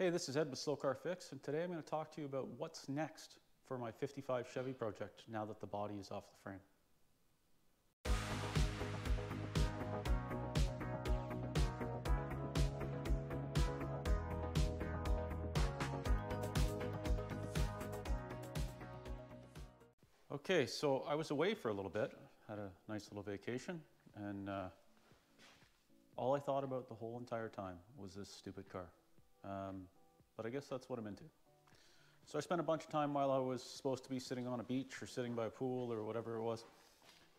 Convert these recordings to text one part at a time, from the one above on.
Hey, this is Ed with Slow Car Fix, and today I'm going to talk to you about what's next for my 55 Chevy project now that the body is off the frame. Okay, so I was away for a little bit, had a nice little vacation, and uh, all I thought about the whole entire time was this stupid car. Um, but I guess that's what I'm into. So I spent a bunch of time while I was supposed to be sitting on a beach or sitting by a pool or whatever it was,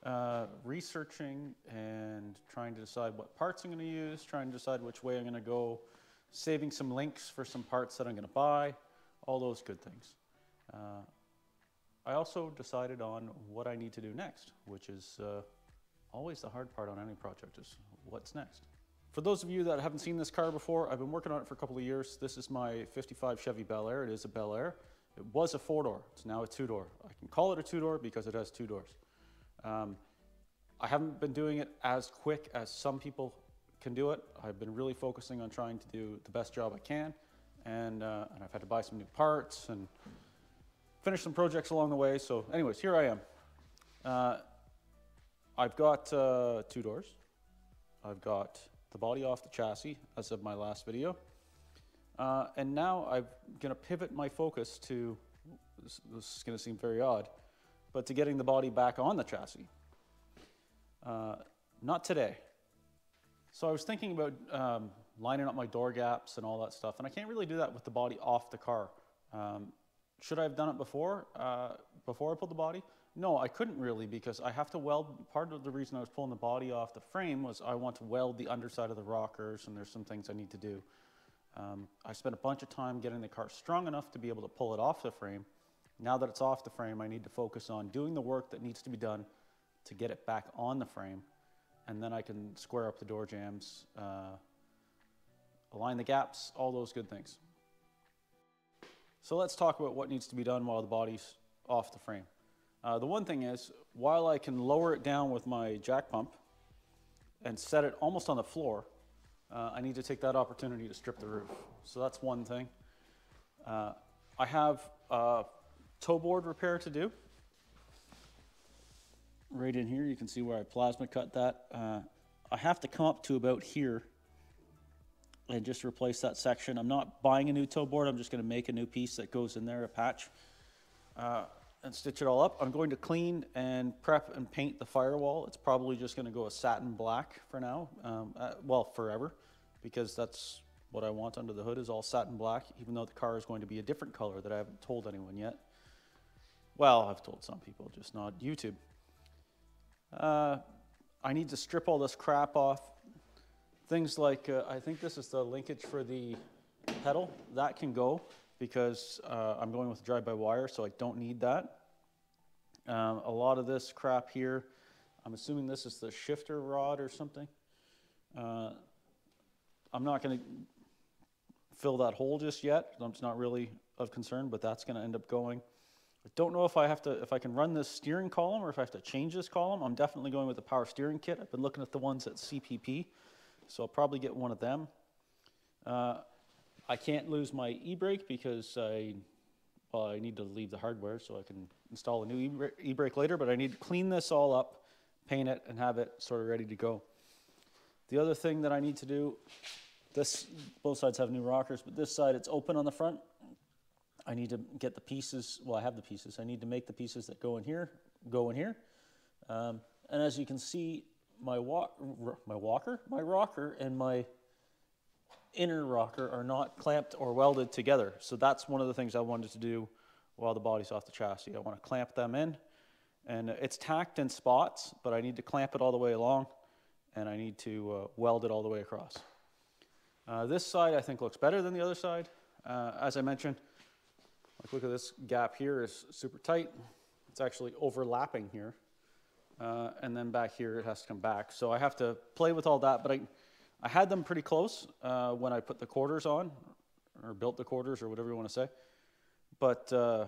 uh, researching and trying to decide what parts I'm going to use, trying to decide which way I'm going to go, saving some links for some parts that I'm going to buy, all those good things. Uh, I also decided on what I need to do next, which is uh, always the hard part on any project is what's next. For those of you that haven't seen this car before, I've been working on it for a couple of years. This is my 55 Chevy Bel Air. It is a Bel Air. It was a four door. It's now a two door. I can call it a two door because it has two doors. Um, I haven't been doing it as quick as some people can do it. I've been really focusing on trying to do the best job I can. And, uh, and I've had to buy some new parts and finish some projects along the way. So anyways, here I am. Uh, I've got uh, two doors. I've got the body off the chassis as of my last video. Uh, and now I'm gonna pivot my focus to, this, this is gonna seem very odd, but to getting the body back on the chassis. Uh, not today. So I was thinking about um, lining up my door gaps and all that stuff, and I can't really do that with the body off the car. Um, should I have done it before, uh, before I pulled the body? No, I couldn't really because I have to weld, part of the reason I was pulling the body off the frame was I want to weld the underside of the rockers and there's some things I need to do. Um, I spent a bunch of time getting the car strong enough to be able to pull it off the frame. Now that it's off the frame, I need to focus on doing the work that needs to be done to get it back on the frame. And then I can square up the door jambs, uh, align the gaps, all those good things. So let's talk about what needs to be done while the body's off the frame. Uh, the one thing is, while I can lower it down with my jack pump and set it almost on the floor, uh, I need to take that opportunity to strip the roof. So that's one thing. Uh, I have a toe board repair to do. Right in here, you can see where I plasma cut that. Uh, I have to come up to about here and just replace that section. I'm not buying a new toe board. I'm just going to make a new piece that goes in there, a patch, uh, and stitch it all up. I'm going to clean and prep and paint the firewall. It's probably just going to go a satin black for now, um, uh, well, forever, because that's what I want under the hood is all satin black, even though the car is going to be a different color that I haven't told anyone yet. Well, I've told some people, just not YouTube. Uh, I need to strip all this crap off Things like, uh, I think this is the linkage for the pedal. That can go because uh, I'm going with drive-by-wire, so I don't need that. Um, a lot of this crap here, I'm assuming this is the shifter rod or something. Uh, I'm not going to fill that hole just yet. It's not really of concern, but that's going to end up going. I don't know if I have to, if I can run this steering column or if I have to change this column. I'm definitely going with the power steering kit. I've been looking at the ones at CPP. So I'll probably get one of them. Uh, I can't lose my e-brake because I, well, I need to leave the hardware so I can install a new e-brake later, but I need to clean this all up, paint it, and have it sort of ready to go. The other thing that I need to do, this, both sides have new rockers, but this side it's open on the front. I need to get the pieces, well I have the pieces, I need to make the pieces that go in here, go in here. Um, and as you can see, my, walk, my walker, my rocker, and my inner rocker are not clamped or welded together. So that's one of the things I wanted to do while the body's off the chassis. I want to clamp them in. And it's tacked in spots, but I need to clamp it all the way along, and I need to uh, weld it all the way across. Uh, this side I think looks better than the other side. Uh, as I mentioned, like look at this gap here is super tight. It's actually overlapping here. Uh, and then back here it has to come back. So I have to play with all that, but I, I had them pretty close uh, when I put the quarters on, or built the quarters, or whatever you want to say. But uh,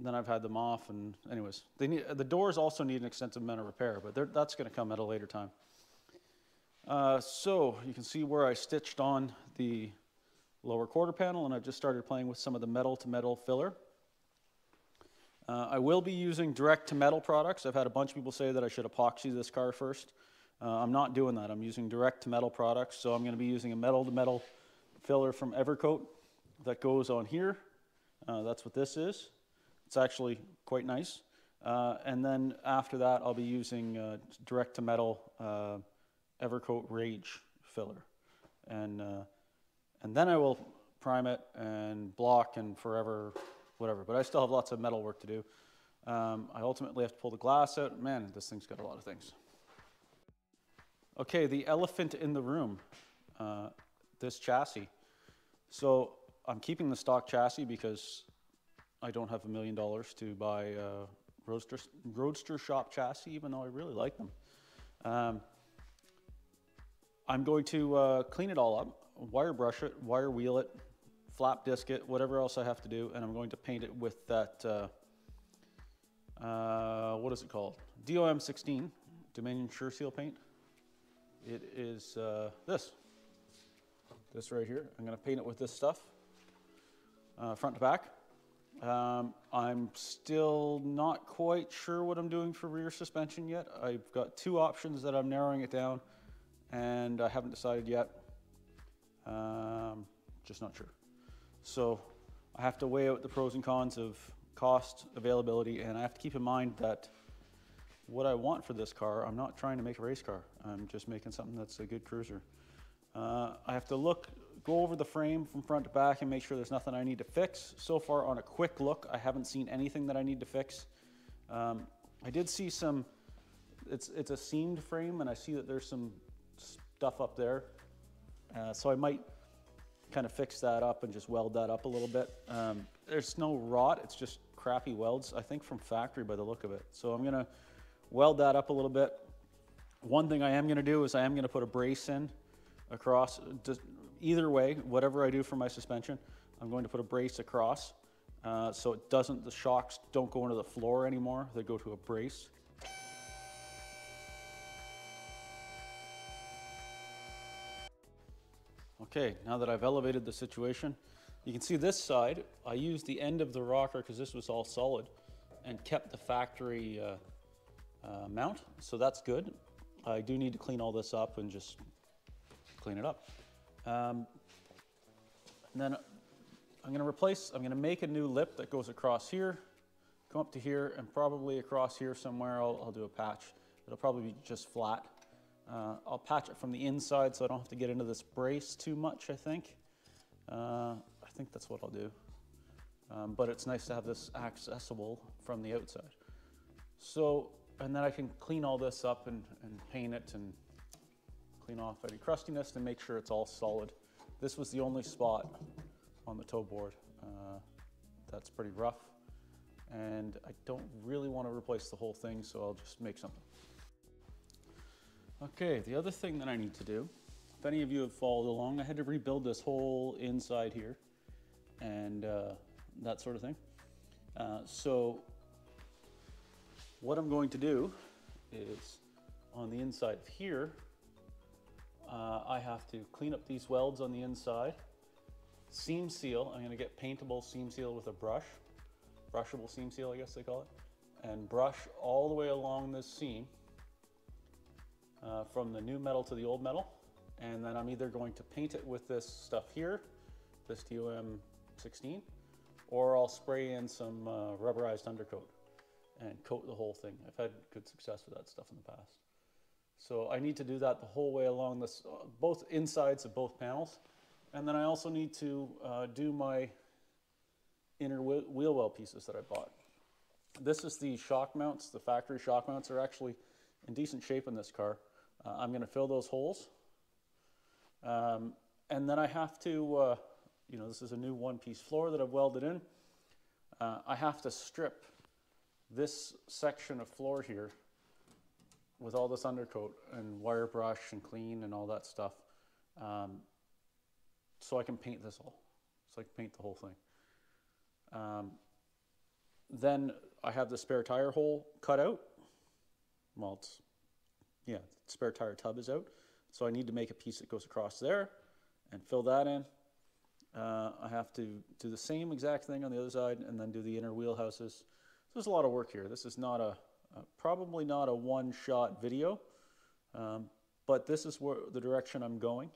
then I've had them off, and anyways, they need, the doors also need an extensive amount of repair, but that's going to come at a later time. Uh, so you can see where I stitched on the lower quarter panel, and I've just started playing with some of the metal to metal filler. Uh, I will be using direct to metal products. I've had a bunch of people say that I should epoxy this car first. Uh, I'm not doing that. I'm using direct to metal products. So I'm going to be using a metal to metal filler from Evercoat that goes on here. Uh, that's what this is. It's actually quite nice. Uh, and then after that, I'll be using uh, direct to metal uh, Evercoat Rage filler. And, uh, and then I will prime it and block and forever whatever. But I still have lots of metal work to do. Um, I ultimately have to pull the glass out. Man, this thing's got a lot of things. Okay, the elephant in the room, uh, this chassis. So I'm keeping the stock chassis because I don't have a million dollars to buy roadster, roadster shop chassis, even though I really like them. Um, I'm going to uh, clean it all up, wire brush it, wire wheel it, flap disc it, whatever else I have to do, and I'm going to paint it with that, uh, uh, what is it called? DOM 16, Dominion Sure Seal paint. It is uh, this, this right here. I'm gonna paint it with this stuff, uh, front to back. Um, I'm still not quite sure what I'm doing for rear suspension yet. I've got two options that I'm narrowing it down, and I haven't decided yet. Um, just not sure. So I have to weigh out the pros and cons of cost, availability, and I have to keep in mind that what I want for this car, I'm not trying to make a race car. I'm just making something that's a good cruiser. Uh, I have to look, go over the frame from front to back and make sure there's nothing I need to fix. So far on a quick look, I haven't seen anything that I need to fix. Um, I did see some, it's, it's a seamed frame and I see that there's some stuff up there. Uh, so I might kind of fix that up and just weld that up a little bit. Um, there's no rot, it's just crappy welds, I think from factory by the look of it. So I'm gonna weld that up a little bit. One thing I am gonna do is I am gonna put a brace in across, either way, whatever I do for my suspension, I'm going to put a brace across uh, so it doesn't, the shocks don't go into the floor anymore, they go to a brace. Okay, now that I've elevated the situation, you can see this side, I used the end of the rocker because this was all solid and kept the factory uh, uh, mount, so that's good. I do need to clean all this up and just clean it up. Um, and then I'm gonna replace, I'm gonna make a new lip that goes across here, come up to here, and probably across here somewhere I'll, I'll do a patch. It'll probably be just flat. Uh, I'll patch it from the inside so I don't have to get into this brace too much, I think. Uh, I think that's what I'll do. Um, but it's nice to have this accessible from the outside. So, and then I can clean all this up and, and paint it and clean off any crustiness and make sure it's all solid. This was the only spot on the toe board uh, that's pretty rough. And I don't really want to replace the whole thing, so I'll just make something. Okay, the other thing that I need to do, if any of you have followed along, I had to rebuild this whole inside here and uh, that sort of thing. Uh, so what I'm going to do is on the inside of here, uh, I have to clean up these welds on the inside, seam seal, I'm gonna get paintable seam seal with a brush, brushable seam seal I guess they call it, and brush all the way along this seam uh, from the new metal to the old metal. And then I'm either going to paint it with this stuff here, this DOM 16, or I'll spray in some uh, rubberized undercoat and coat the whole thing. I've had good success with that stuff in the past. So I need to do that the whole way along this, uh, both insides of both panels. And then I also need to uh, do my inner wheel well pieces that I bought. This is the shock mounts, the factory shock mounts are actually in decent shape in this car. Uh, I'm going to fill those holes. Um, and then I have to, uh, you know, this is a new one-piece floor that I've welded in. Uh, I have to strip this section of floor here with all this undercoat and wire brush and clean and all that stuff um, so I can paint this all. So I can paint the whole thing. Um, then I have the spare tire hole cut out. Well, it's yeah, spare tire tub is out. So I need to make a piece that goes across there and fill that in. Uh, I have to do the same exact thing on the other side and then do the inner wheelhouses. So there's a lot of work here. This is not a, uh, probably not a one-shot video, um, but this is where the direction I'm going.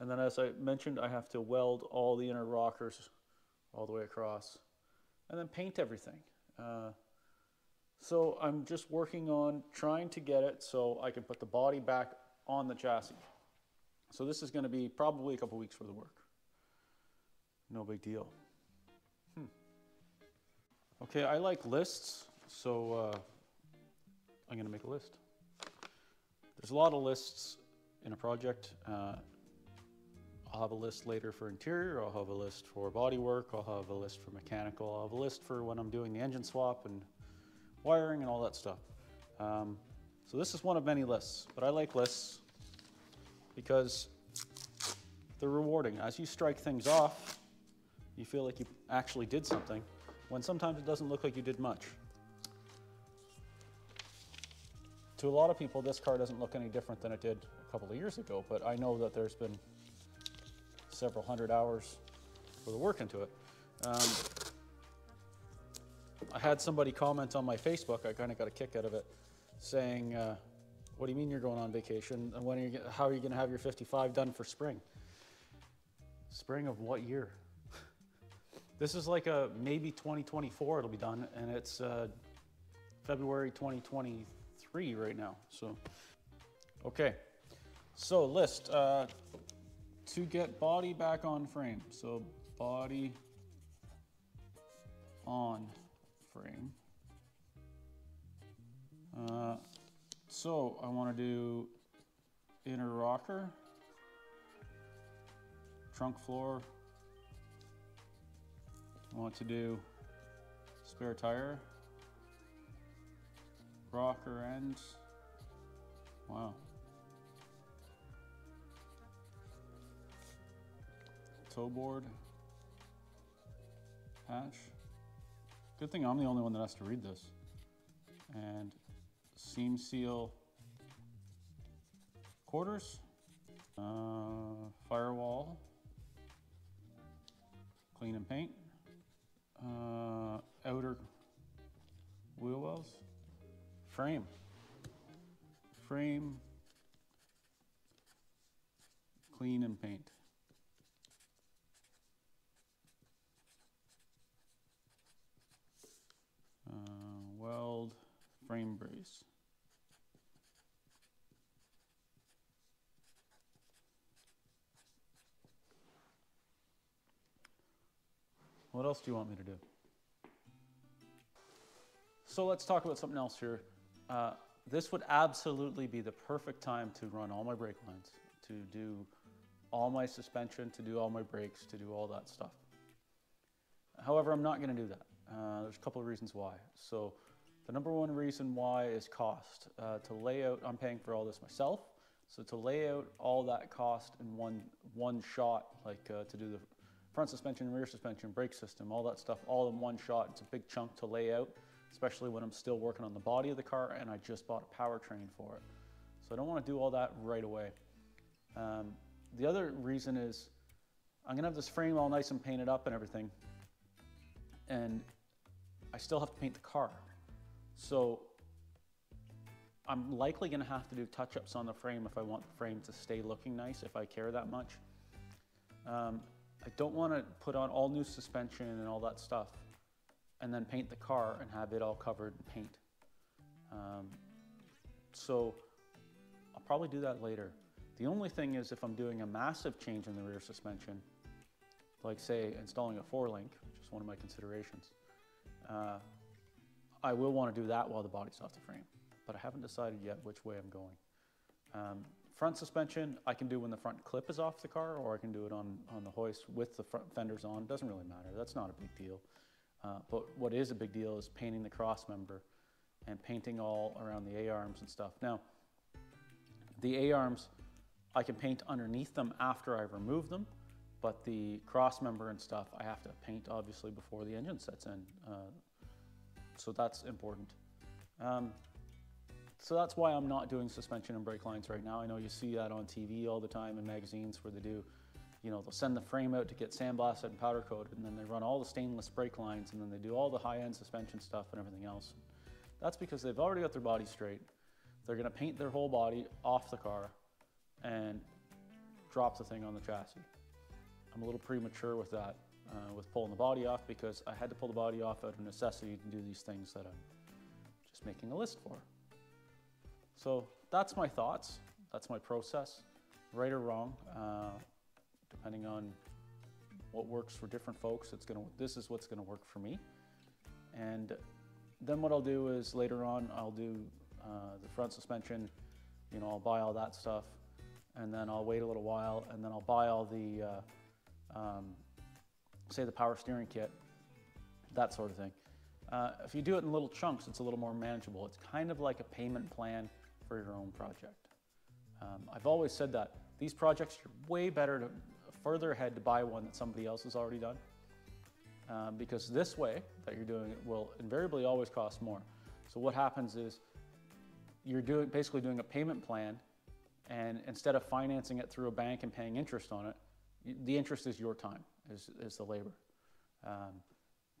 And then as I mentioned, I have to weld all the inner rockers all the way across and then paint everything. Uh, so I'm just working on trying to get it so I can put the body back on the chassis. So this is going to be probably a couple weeks for the work. No big deal. Okay, I like lists, so uh, I'm going to make a list. There's a lot of lists in a project. Uh, I'll have a list later for interior, I'll have a list for body work, I'll have a list for mechanical, I'll have a list for when I'm doing the engine swap and wiring and all that stuff. Um, so this is one of many lists, but I like lists because they're rewarding. As you strike things off, you feel like you actually did something, when sometimes it doesn't look like you did much. To a lot of people, this car doesn't look any different than it did a couple of years ago, but I know that there's been several hundred hours for the work into it. Um, I had somebody comment on my Facebook, I kind of got a kick out of it, saying, uh, what do you mean you're going on vacation? And when are you, how are you going to have your 55 done for spring? Spring of what year? This is like a maybe 2024 it'll be done, and it's uh, February 2023 right now. So, okay. So list uh, to get body back on frame. So body on frame. Uh, so I want to do inner rocker, trunk floor. I want to do spare tire, rocker ends. Wow. Toe board, hatch. Good thing I'm the only one that has to read this. And seam seal quarters, uh, firewall, clean and paint, uh, outer wheel wells, frame, frame, clean and paint. Uh, weld, frame brace. What else do you want me to do? So let's talk about something else here. Uh, this would absolutely be the perfect time to run all my brake lines, to do all my suspension, to do all my brakes, to do all that stuff. However, I'm not going to do that. Uh, there's a couple of reasons why. So the number one reason why is cost. Uh, to lay out, I'm paying for all this myself. So to lay out all that cost in one, one shot, like uh, to do the front suspension, rear suspension, brake system, all that stuff, all in one shot, it's a big chunk to lay out, especially when I'm still working on the body of the car and I just bought a powertrain for it. So I don't want to do all that right away. Um, the other reason is I'm gonna have this frame all nice and painted up and everything. And I still have to paint the car. So I'm likely gonna have to do touch-ups on the frame if I want the frame to stay looking nice, if I care that much. Um, I don't wanna put on all new suspension and all that stuff and then paint the car and have it all covered in paint. Um, so I'll probably do that later. The only thing is if I'm doing a massive change in the rear suspension, like say installing a four link, which is one of my considerations, uh, I will want to do that while the body's off the frame, but I haven't decided yet which way I'm going. Um, front suspension, I can do when the front clip is off the car, or I can do it on, on the hoist with the front fenders on. Doesn't really matter. That's not a big deal. Uh, but what is a big deal is painting the cross member and painting all around the A-arms and stuff. Now, the A-arms, I can paint underneath them after I remove them, but the cross member and stuff, I have to paint obviously before the engine sets in. Uh, so that's important. Um, so that's why I'm not doing suspension and brake lines right now. I know you see that on TV all the time in magazines where they do you know, they'll send the frame out to get sandblasted and powder coated, and then they run all the stainless brake lines, and then they do all the high-end suspension stuff and everything else. That's because they've already got their body straight. They're gonna paint their whole body off the car and drop the thing on the chassis. I'm a little premature with that, uh, with pulling the body off, because I had to pull the body off out of necessity to do these things that I'm just making a list for. So that's my thoughts. That's my process, right or wrong, uh, depending on what works for different folks. It's gonna. This is what's gonna work for me. And then what I'll do is later on I'll do uh, the front suspension. You know, I'll buy all that stuff, and then I'll wait a little while, and then I'll buy all the, uh, um, say the power steering kit, that sort of thing. Uh, if you do it in little chunks, it's a little more manageable. It's kind of like a payment plan for your own project. Um, I've always said that these projects are way better to further ahead to buy one that somebody else has already done. Um, because this way that you're doing it will invariably always cost more. So what happens is you're doing basically doing a payment plan, and instead of financing it through a bank and paying interest on it, the interest is your time, is, is the labor. Um,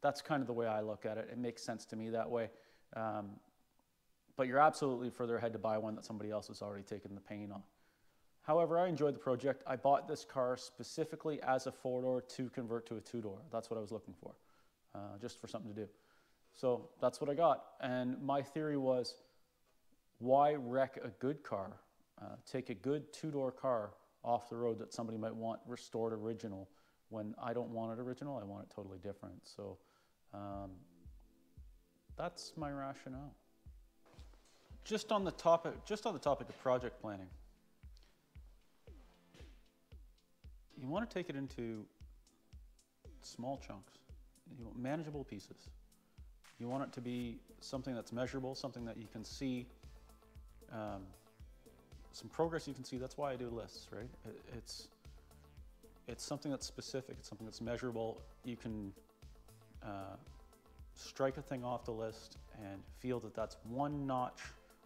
that's kind of the way I look at it. It makes sense to me that way. Um, but you're absolutely further ahead to buy one that somebody else has already taken the pain on. However, I enjoyed the project. I bought this car specifically as a four door to convert to a two door. That's what I was looking for, uh, just for something to do. So that's what I got. And my theory was why wreck a good car? Uh, take a good two door car off the road that somebody might want restored original when I don't want it original, I want it totally different. So um, that's my rationale. Just on the topic, just on the topic of project planning, you want to take it into small chunks, you want manageable pieces. You want it to be something that's measurable, something that you can see, um, some progress you can see. That's why I do lists, right? It, it's it's something that's specific. It's something that's measurable. You can uh, strike a thing off the list and feel that that's one notch,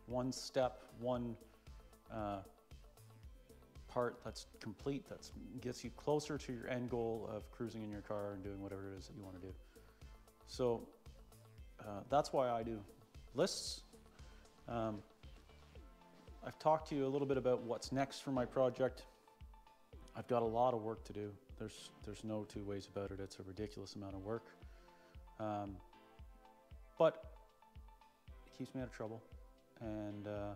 one step, one uh, part that's complete, that gets you closer to your end goal of cruising in your car and doing whatever it is that you want to do. So uh, that's why I do lists. Um, I've talked to you a little bit about what's next for my project. I've got a lot of work to do. There's, there's no two ways about it. It's a ridiculous amount of work. Um, but it keeps me out of trouble and uh,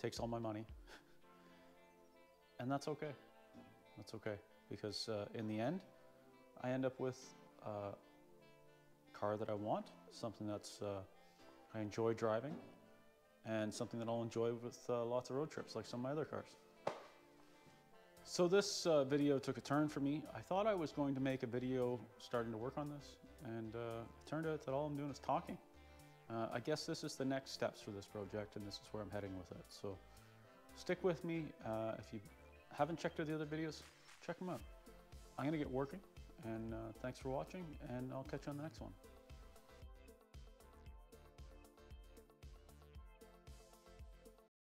takes all my money. and that's okay. That's okay. Because uh, in the end, I end up with a car that I want, something that's uh, I enjoy driving, and something that I'll enjoy with uh, lots of road trips, like some of my other cars. So this uh, video took a turn for me. I thought I was going to make a video starting to work on this, and uh, it turned out that all I'm doing is talking. Uh, I guess this is the next steps for this project, and this is where I'm heading with it. So stick with me. Uh, if you haven't checked out the other videos, check them out. I'm gonna get working, and uh, thanks for watching, and I'll catch you on the next one.